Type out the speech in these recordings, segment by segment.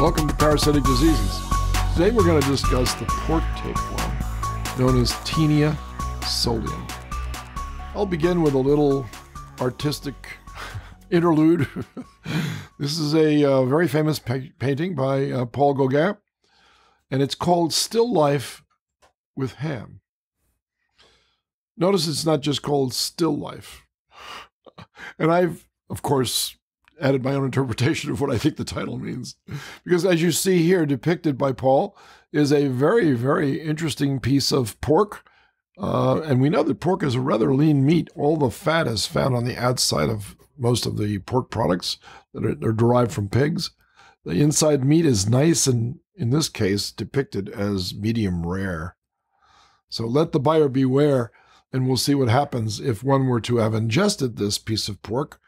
Welcome to Parasitic Diseases. Today we're going to discuss the pork tapeworm, known as Taenia solium. I'll begin with a little artistic interlude. this is a uh, very famous pa- painting by uh, Paul Gauguin, and it's called Still Life with Ham. Notice it's not just called Still Life. And I've, of course, added my own interpretation of what I think the title means. Because as you see here, depicted by Paul, is a very, very interesting piece of pork. Uh, and we know that pork is a rather lean meat. All the fat is found on the outside of most of the pork products that are, are derived from pigs. The inside meat is nice and, in this case, depicted as medium rare. So let the buyer beware, and we'll see what happens if one were to have ingested this piece of pork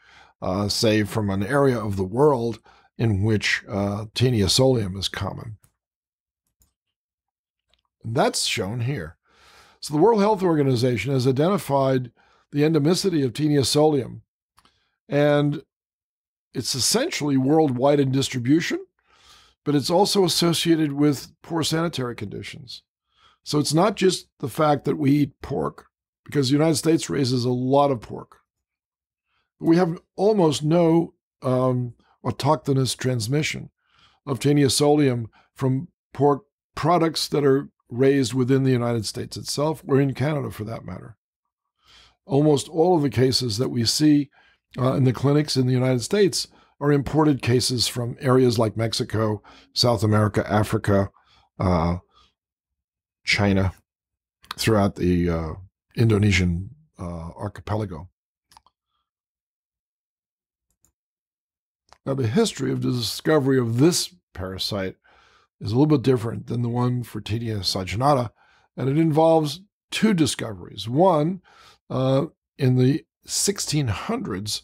uh, say from an area of the world in which uh, Taenia solium is common. And that's shown here. So the World Health Organization has identified the endemicity of Taenia solium, and it's essentially worldwide in distribution, but it's also associated with poor sanitary conditions. So it's not just the fact that we eat pork, because the United States raises a lot of pork we have almost no um, autochthonous transmission of solium from pork products that are raised within the United States itself or in Canada for that matter. Almost all of the cases that we see uh, in the clinics in the United States are imported cases from areas like Mexico, South America, Africa, uh, China, throughout the uh, Indonesian uh, archipelago. Now, the history of the discovery of this parasite is a little bit different than the one for Taenia saginata, and it involves two discoveries. One uh, in the 1600s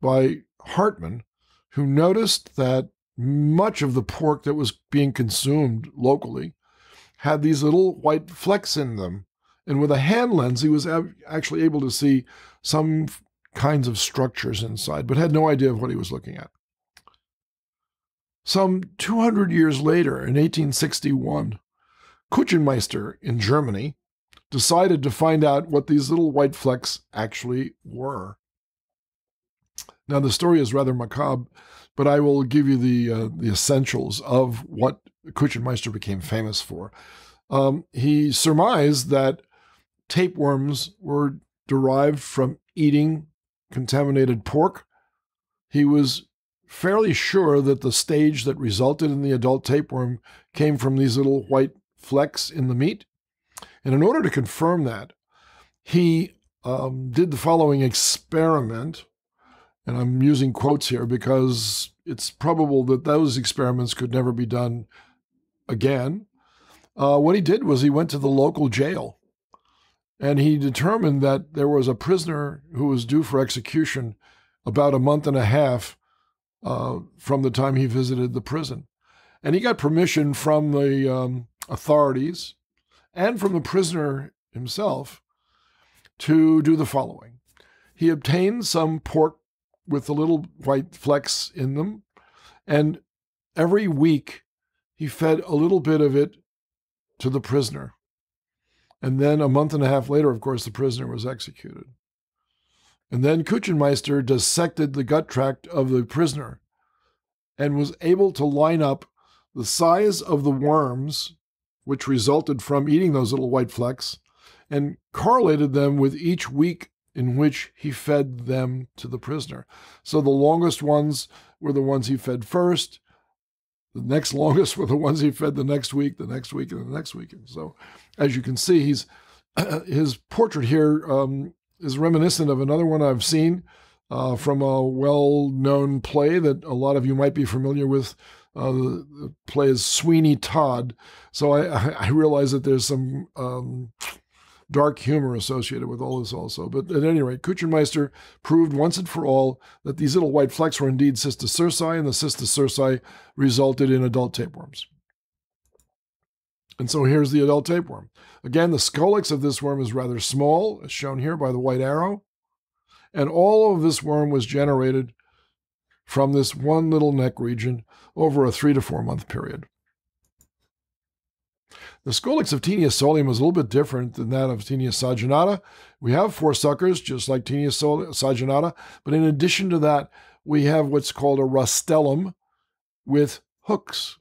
by Hartmann, who noticed that much of the pork that was being consumed locally had these little white flecks in them. And with a hand lens, he was actually able to see some kinds of structures inside, but had no idea of what he was looking at. Some 200 years later, in 1861, Küchenmeister in Germany decided to find out what these little white flecks actually were. Now, the story is rather macabre, but I will give you the, uh, the essentials of what Küchenmeister became famous for. Um, he surmised that tapeworms were derived from eating contaminated pork. He was fairly sure that the stage that resulted in the adult tapeworm came from these little white flecks in the meat. And in order to confirm that, he um, did the following experiment. And I'm using quotes here because it's probable that those experiments could never be done again. Uh, what he did was he went to the local jail and he determined that there was a prisoner who was due for execution about a month and a half uh, from the time he visited the prison. And he got permission from the um, authorities and from the prisoner himself to do the following. He obtained some pork with the little white flecks in them, and every week he fed a little bit of it to the prisoner. And then a month and a half later, of course, the prisoner was executed. And then Küchenmeister dissected the gut tract of the prisoner and was able to line up the size of the worms, which resulted from eating those little white flecks, and correlated them with each week in which he fed them to the prisoner. So the longest ones were the ones he fed first. The next longest were the ones he fed the next week, the next week, and the next week. And so, as you can see, he's his portrait here um, is reminiscent of another one I've seen uh, from a well known play that a lot of you might be familiar with. Uh, the, play is Sweeney Todd. So I, I realize that there's some um, dark humor associated with all this also. But at any rate, Küchenmeister proved once and for all that these little white flecks were indeed cysticerci, and the cysticerci resulted in adult tapeworms. And so here's the adult tapeworm. Again, the scolex of this worm is rather small, as shown here by the white arrow. And all of this worm was generated from this one little neck region over a three to four month period. The scolex of Taenia solium is a little bit different than that of Taenia saginata. We have four suckers, just like Taenia saginata, but in addition to that, we have what's called a rostellum with hooks.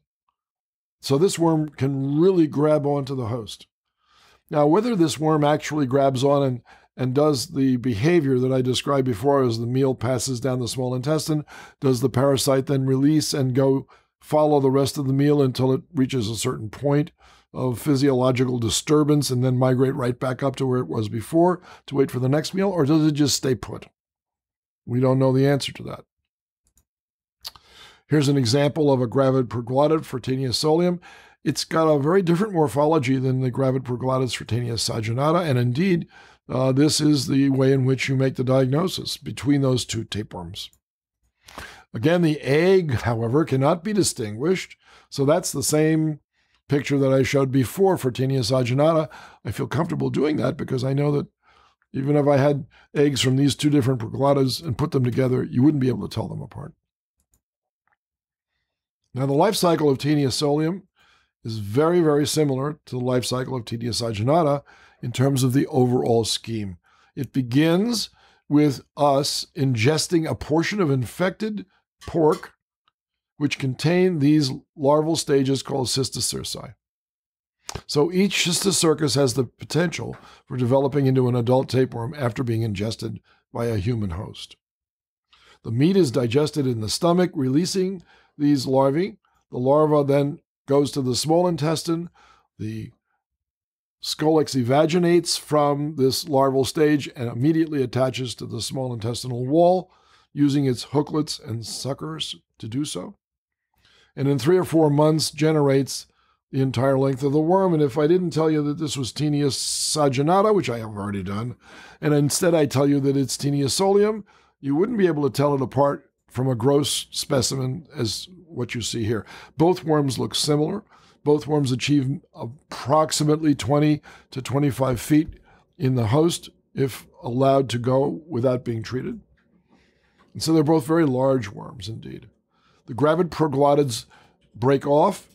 So this worm can really grab onto the host. Now, whether this worm actually grabs on and, and does the behavior that I described before as the meal passes down the small intestine, does the parasite then release and go follow the rest of the meal until it reaches a certain point? of physiological disturbance and then migrate right back up to where it was before to wait for the next meal, or does it just stay put? We don't know the answer to that. Here's an example of a gravid proglottid for Taenia solium. It's got a very different morphology than the gravid proglottids for Taenia saginata, and indeed, uh, this is the way in which you make the diagnosis between those two tapeworms. Again, the egg, however, cannot be distinguished, so that's the same picture that I showed before for Taenia saginata, I feel comfortable doing that because I know that even if I had eggs from these two different proglottids and put them together, you wouldn't be able to tell them apart. Now, the life cycle of Taenia solium is very, very similar to the life cycle of Taenia saginata in terms of the overall scheme. It begins with us ingesting a portion of infected pork which contain these larval stages called cysticerci. So each cysticercus has the potential for developing into an adult tapeworm after being ingested by a human host. The meat is digested in the stomach, releasing these larvae. The larva then goes to the small intestine. The scolex evaginates from this larval stage and immediately attaches to the small intestinal wall, using its hooklets and suckers to do so and in three or four months generates the entire length of the worm. And if I didn't tell you that this was Taenia saginata, which I have already done, and instead I tell you that it's Taenia solium, you wouldn't be able to tell it apart from a gross specimen as what you see here. Both worms look similar. Both worms achieve approximately 20 to 25 feet in the host if allowed to go without being treated. And so they're both very large worms indeed. The gravid proglottids break off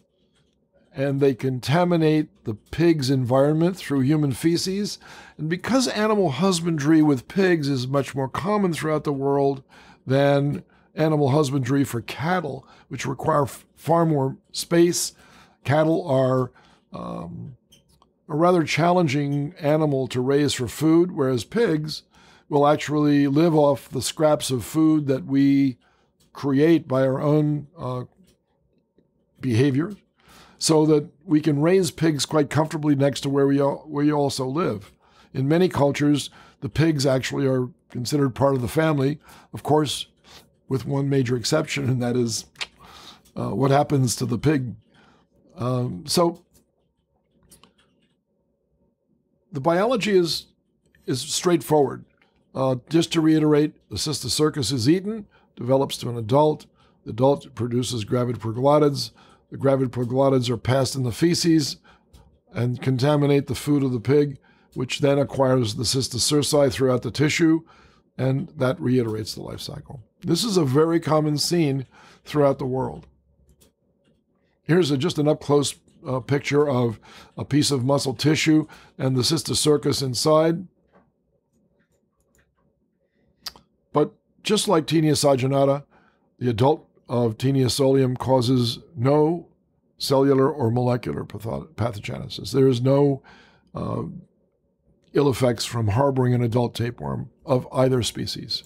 and they contaminate the pig's environment through human feces. And because animal husbandry with pigs is much more common throughout the world than animal husbandry for cattle, which require far more space, cattle are um, a rather challenging animal to raise for food, whereas pigs will actually live off the scraps of food that we create by our own uh, behavior so that we can raise pigs quite comfortably next to where we, where you also live. In many cultures, the pigs actually are considered part of the family, of course, with one major exception, and that is uh, what happens to the pig. Um, so the biology is is straightforward. Uh, just to reiterate, the cysticercus is eaten develops to an adult. The adult produces gravid proglottids. The gravid proglottids are passed in the feces and contaminate the food of the pig, which then acquires the cysticerci throughout the tissue, and that reiterates the life cycle. This is a very common scene throughout the world. Here's a, just an up close uh, picture of a piece of muscle tissue and the cysticercus inside. But just like Taenia saginata, the adult of Taenia solium causes no cellular or molecular pathogenesis. There is no uh, ill effects from harboring an adult tapeworm of either species.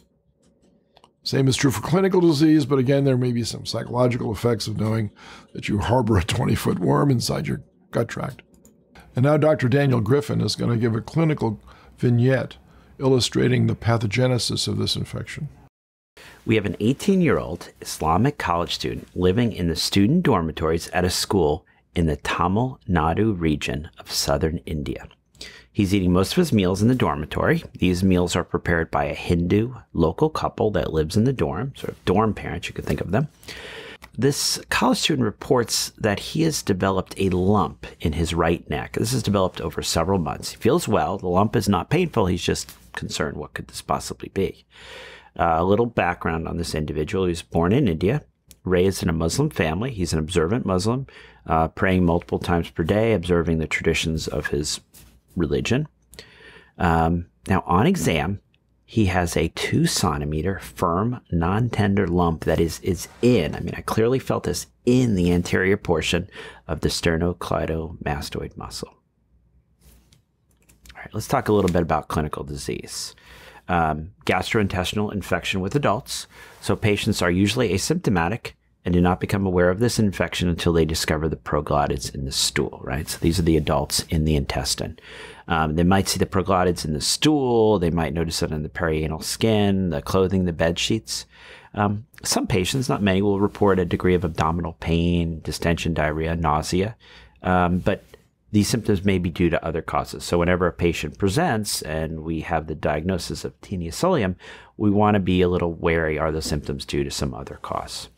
Same is true for clinical disease, but again, there may be some psychological effects of knowing that you harbor a 20 foot worm inside your gut tract. And now Dr. Daniel Griffin is going to give a clinical vignette illustrating the pathogenesis of this infection. We have an 18 year old Islamic college student living in the student dormitories at a school in the Tamil Nadu region of southern India. He's eating most of his meals in the dormitory. These meals are prepared by a Hindu local couple that lives in the dorm, sort of dorm parents, you could think of them. This college student reports that he has developed a lump in his right neck. This has developed over several months. He feels well. The lump is not painful. He's just concerned what could this possibly be. Uh, a little background on this individual. He was born in India, raised in a Muslim family. He's an observant Muslim, uh, praying multiple times per day, observing the traditions of his religion. Um, now, on exam, he has a two centimeter firm, non tender lump that is, is in, I mean, I clearly felt this in the anterior portion of the sternocleidomastoid muscle. All right, let's talk a little bit about clinical disease. Um, gastrointestinal infection with adults. So patients are usually asymptomatic and do not become aware of this infection until they discover the proglottids in the stool, right? So these are the adults in the intestine. Um, they might see the proglottids in the stool. They might notice it in the perianal skin, the clothing, the bed sheets. Um, some patients, not many, will report a degree of abdominal pain, distension, diarrhea, nausea. Um, but these symptoms may be due to other causes. So whenever a patient presents and we have the diagnosis of Taenia solium, we want to be a little wary. Are the symptoms due to some other cause?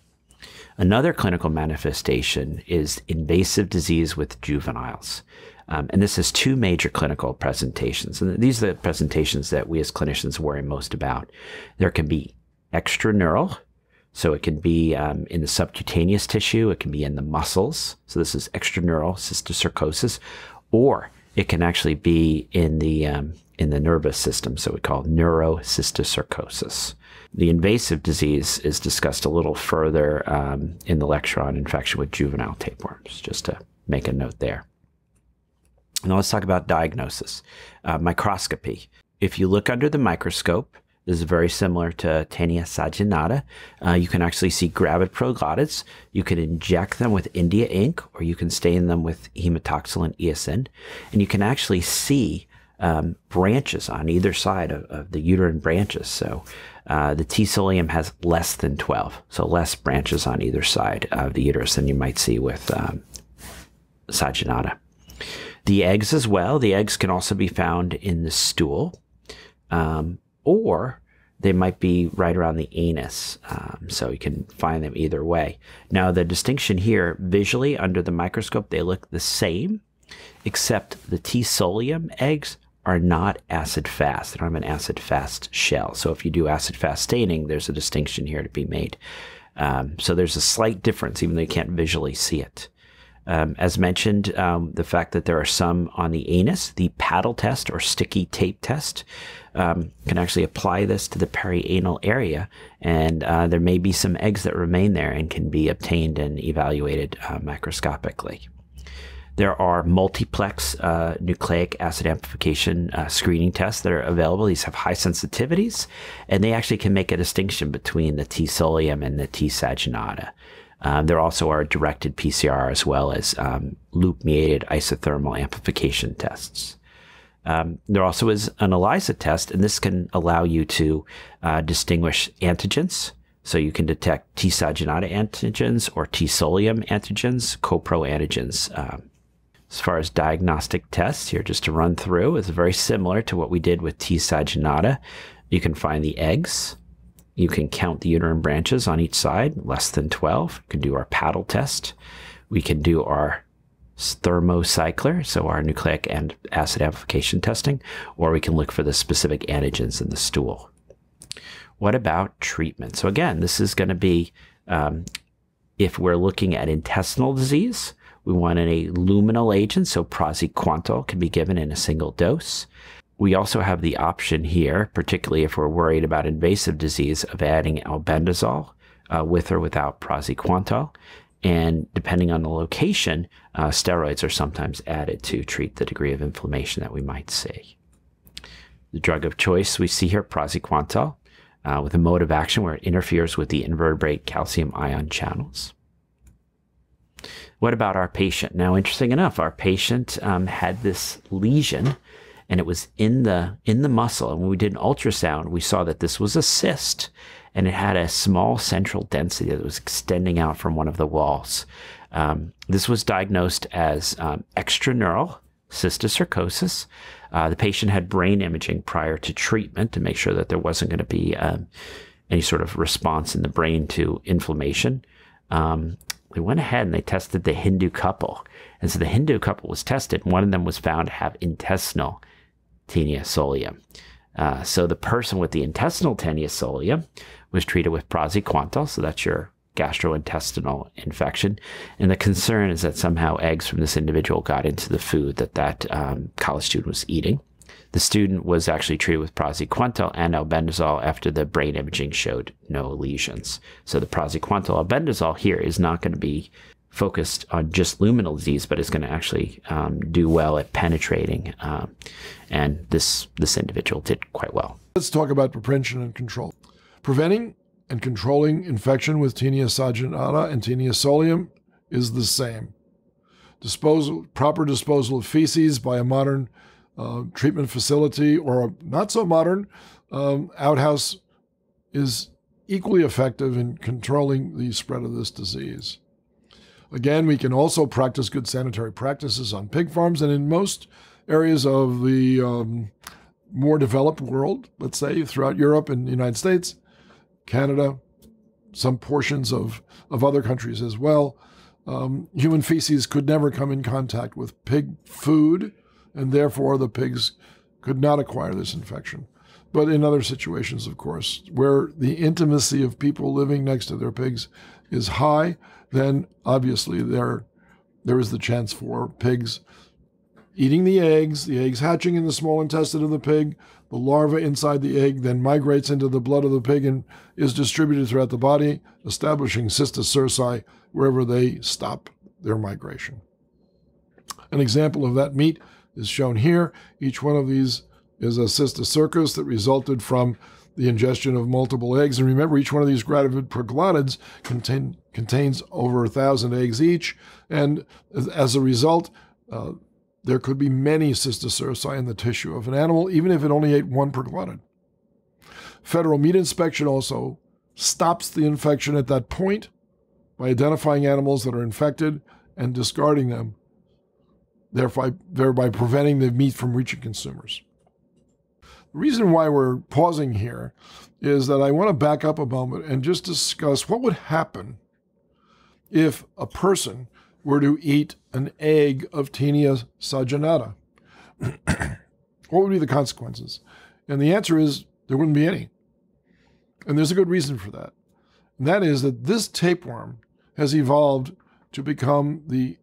Another clinical manifestation is invasive disease with juveniles. Um, and this has two major clinical presentations. And these are the presentations that we as clinicians worry most about. There can be extraneural, so it can be um, in the subcutaneous tissue, it can be in the muscles. So this is extraneural cysticercosis, or it can actually be in the um, in the nervous system. So we call neurocysticercosis. The invasive disease is discussed a little further um, in the lecture on infection with juvenile tapeworms, just to make a note there. Now let's talk about diagnosis. Uh, microscopy. If you look under the microscope, this is very similar to Taenia saginata. Uh, you can actually see gravid proglottids. You can inject them with India ink, or you can stain them with hematoxylin eosin, and you can actually see um, branches on either side of, of, the uterine branches. So uh, the T solium has less than 12, so less branches on either side of the uterus than you might see with um, saginata. The eggs as well. The eggs can also be found in the stool, um, or they might be right around the anus. Um, so you can find them either way. Now, the distinction here, visually under the microscope, they look the same, except the T solium eggs are not acid fast. They don't have an acid fast shell. So if you do acid fast staining, there's a distinction here to be made. Um, so there's a slight difference, even though you can't visually see it. Um, as mentioned, um, the fact that there are some on the anus, the paddle test or sticky tape test, um, can actually apply this to the perianal area, and uh, there may be some eggs that remain there and can be obtained and evaluated uh, macroscopically. There are multiplex uh, nucleic acid amplification uh, screening tests that are available. These have high sensitivities, and they actually can make a distinction between the T solium and the T saginata. Um, there also are directed PCR as well as um, loop mediated isothermal amplification tests. Um, there also is an ELISA test, and this can allow you to uh, distinguish antigens. So you can detect T saginata antigens or T solium antigens, copro antigens. Um, as far as diagnostic tests, here just to run through, is very similar to what we did with T saginata. You can find the eggs, you can count the uterine branches on each side, less than 12. We can do our paddle test. We can do our thermocycler, so our nucleic and acid amplification testing, or we can look for the specific antigens in the stool. What about treatment? So again, this is going to be um, if we're looking at intestinal disease, we want a luminal agent, so praziquantel can be given in a single dose. We also have the option here, particularly if we're worried about invasive disease, of adding albendazole uh, with or without praziquantel. And depending on the location, uh, steroids are sometimes added to treat the degree of inflammation that we might see. The drug of choice we see here, praziquantel, uh, with a mode of action where it interferes with the invertebrate calcium ion channels. What about our patient? Now, interesting enough, our patient um, had this lesion and it was in the in the muscle. And when we did an ultrasound, we saw that this was a cyst, and it had a small central density that was extending out from one of the walls. Um, this was diagnosed as um, extraneural cysticercosis. Uh, the patient had brain imaging prior to treatment to make sure that there wasn't going to be um, any sort of response in the brain to inflammation. Um, they went ahead and they tested the Hindu couple. And so the Hindu couple was tested. One of them was found to have intestinal Taenia solium. Uh, so the person with the intestinal Taenia solium was treated with praziquantel. So that's your gastrointestinal infection. And the concern is that somehow eggs from this individual got into the food that that um, college student was eating. The student was actually treated with praziquantel and albendazole after the brain imaging showed no lesions. So the praziquantel albendazole here is not going to be focused on just luminal disease, but is going to actually um, do well at penetrating. Um, and this this individual did quite well. Let's talk about prevention and control. Preventing and controlling infection with Taenia saginata and Taenia solium is the same. Disposal, proper disposal of feces by a modern uh, treatment facility or a not so modern um, outhouse is equally effective in controlling the spread of this disease. Again, we can also practice good sanitary practices on pig farms and in most areas of the um, more developed world, let's say throughout Europe and the United States, Canada, some portions of, of other countries as well. Um, human feces could never come in contact with pig food, and therefore the pigs could not acquire this infection. But in other situations, of course, where the intimacy of people living next to their pigs is high, then obviously there, there is the chance for pigs eating the eggs, the eggs hatching in the small intestine of the pig, the larva inside the egg then migrates into the blood of the pig and is distributed throughout the body, establishing cysticerci wherever they stop their migration. An example of that meat is shown here. Each one of these is a cysticercus that resulted from the ingestion of multiple eggs. And remember, each one of these gravid proglottids contain, contains over a thousand eggs each. And as a result, uh, there could be many cysticerci in the tissue of an animal, even if it only ate one proglottid. Federal meat inspection also stops the infection at that point by identifying animals that are infected and discarding them, thereby, thereby preventing the meat from reaching consumers. The reason why we're pausing here is that I want to back up a moment and just discuss what would happen if a person were to eat an egg of Taenia saginata, what would be the consequences? And the answer is there wouldn't be any. And there's a good reason for that. And that is that this tapeworm has evolved to become the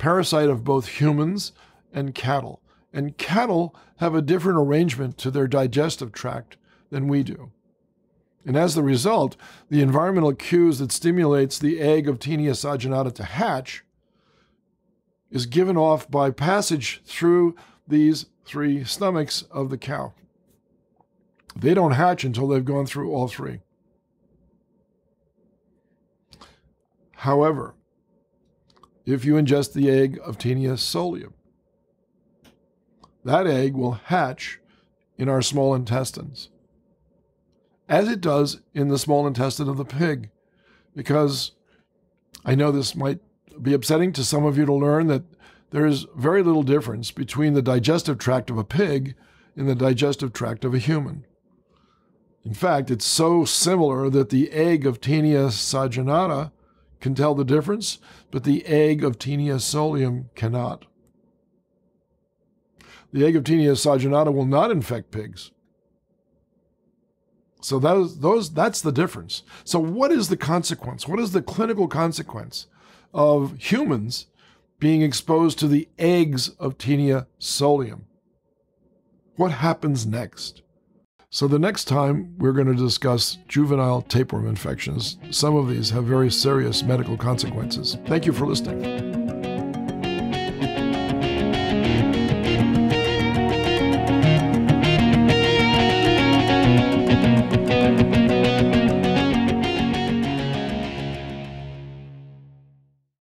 parasite of both humans and cattle. And cattle have a different arrangement to their digestive tract than we do. And as the result, the environmental cues that stimulates the egg of Taenia saginata to hatch is given off by passage through these three stomachs of the cow. They don't hatch until they've gone through all three. However, if you ingest the egg of Taenia solium, that egg will hatch in our small intestines as it does in the small intestine of the pig. Because I know this might be upsetting to some of you to learn that there is very little difference between the digestive tract of a pig and the digestive tract of a human. In fact, it's so similar that the egg of Taenia saginata can tell the difference, but the egg of Taenia solium cannot. The egg of Taenia saginata will not infect pigs. So those those that's the difference. So what is the consequence? What is the clinical consequence of humans being exposed to the eggs of Taenia solium? What happens next? So the next time we're going to discuss juvenile tapeworm infections. Some of these have very serious medical consequences. Thank you for listening.